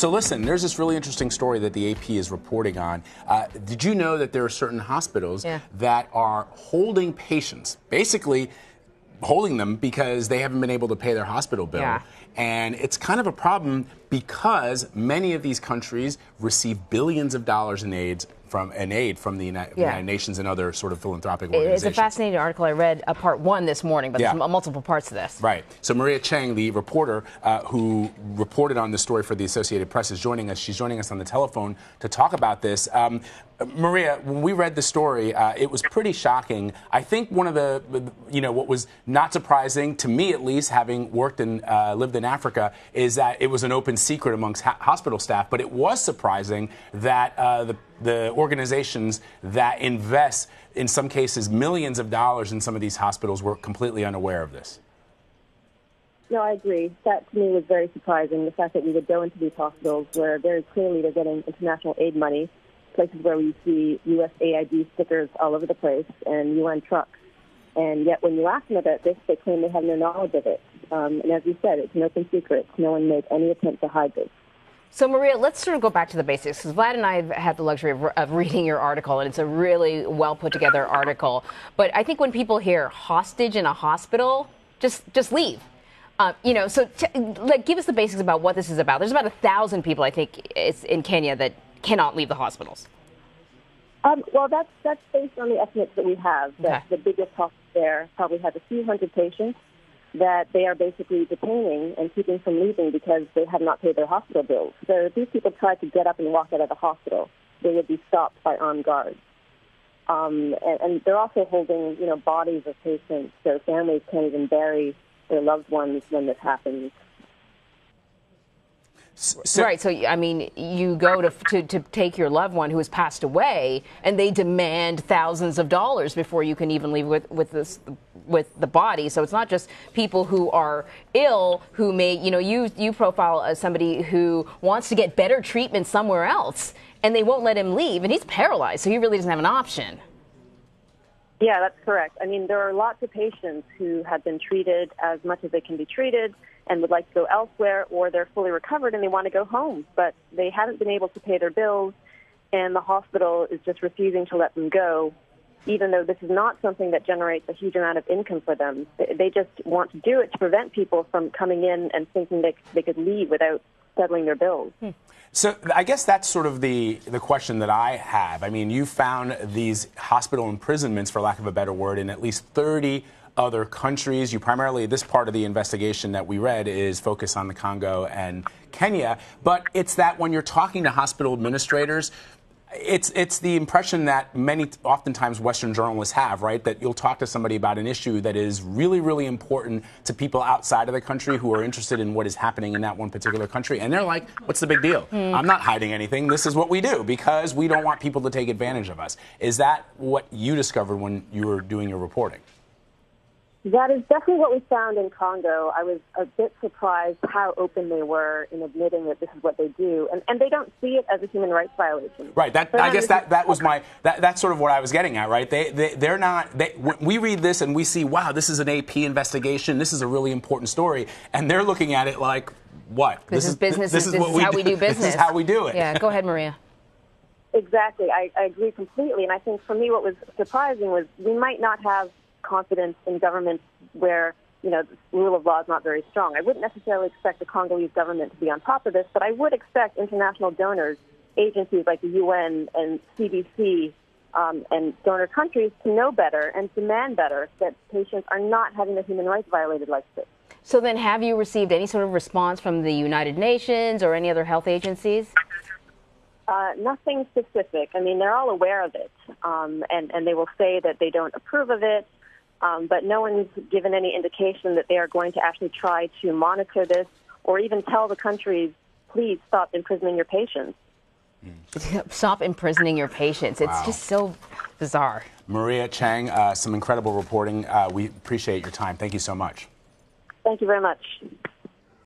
So listen, there's this really interesting story that the AP is reporting on. Uh, did you know that there are certain hospitals Yeah. that are holding patients, basically holding them because they haven't been able to pay their hospital bill? Yeah. And it's kind of a problem because many of these countries receive billions of dollars in aid from an aid from the United, Yeah. United Nations and other sort of philanthropic organizations. It's a fascinating article. I read a part one this morning, but Yeah. there's multiple parts to this. Right. So Maria Cheng, the reporter uh, who reported on this story for the Associated Press, is joining us. She's joining us on the telephone to talk about this. Um, uh, Maria, when we read the story, uh, it was pretty shocking. I think one of the, you know, what was not surprising to me, at least, having worked and uh, lived in Africa, is that it was an open secret amongst hospital staff. But it was surprising that uh, the the organizations that invest, in some cases, millions of dollars in some of these hospitals were completely unaware of this. No, I agree. That to me was very surprising. The fact that we would go into these hospitals where very clearly they're getting international aid money, places where we see USAID stickers all over the place and UN trucks. And yet, when you ask them about this, they claim they have no knowledge of it. Um, and as you said, it's an open secret. No one made any attempt to hide this. So, Maria, let's sort of go back to the basics because Vlad and I have had the luxury of, of reading your article, and it's a really well put together article. But I think when people hear hostage in a hospital, just just leave. Uh, you know, so t- like, give us the basics about what this is about. There's about a thousand people, I think, in Kenya that cannot leave the hospitals. Um, well, that's that's based on the estimates that we have. That Okay. the biggest hospital there probably has a few hundred patients that they are basically detaining and keeping from leaving because they have not paid their hospital bills. So if these people try to get up and walk out of the hospital, they would be stopped by armed guards. Um, and, and they're also holding, you know, bodies of patients, so families can't even bury their loved ones when this happens. So- right. So, I mean, you go to, to, to take your loved one who has passed away, and they demand thousands of dollars before you can even leave with, with this with the body. So it's not just people who are ill who may, you know, you you profile as somebody who wants to get better treatment somewhere else, and they won't let him leave, and he's paralyzed, so he really doesn't have an option. Yeah, that's correct. I mean, there are lots of patients who have been treated as much as they can be treated and would like to go elsewhere, or they're fully recovered and they want to go home, but they haven't been able to pay their bills, and the hospital is just refusing to let them go, even though this is not something that generates a huge amount of income for them. They- just want to do it to prevent people from coming in and thinking they, they could leave without settling their bills. Hmm. So I guess that's sort of the the question that I have. I mean, you found these hospital imprisonments, for lack of a better word, in at least 30 other countries. You primarily this part of the investigation that we read is focused on the Congo and Kenya, but it's that when you're talking to hospital administrators. It's it's the impression that many oftentimes Western journalists have, right? That you'll talk to somebody about an issue that is really, really important to people outside of the country who are interested in what is happening in that one particular country, and they're like, "What's the big deal? Mm. I'm not hiding anything. This is what we do because we don't want people to take advantage of us." Is that what you discovered when you were doing your reporting? That is definitely what we found in Congo. I was a bit surprised how open they were in admitting that this is what they do, and, and they don't see it as a human rights violation. Right. That For I guess this that, is- that was my that, that's sort of what I was getting at. Right. They they they're not. They, when we read this and we see, wow, this is an AP investigation. This is a really important story, and they're looking at it like, what? This, is business. This, This, is what is how we do business. This is how we do it. Yeah. Go ahead, Maria. Exactly. I, I agree completely. And I think for me, what was surprising was we might not have confidence in governments where, you know, the rule of law is not very strong. I wouldn't necessarily expect the Congolese government to be on top of this, but I would expect international donors, agencies like the UN and CDC, um, and donor countries to know better and demand better that patients are not having their human rights violated like this. So then, have you received any sort of response from the United Nations or any other health agencies? Uh, nothing specific. I mean, they're all aware of it, um, and and they will say that they don't approve of it. Um, but no one's given any indication that they are going to actually try to monitor this or even tell the countries, please stop imprisoning your patients. Stop imprisoning your patients. It's Wow. just so bizarre. Maria Cheng, uh, some incredible reporting. Uh, we appreciate your time. Thank you so much. Thank you very much.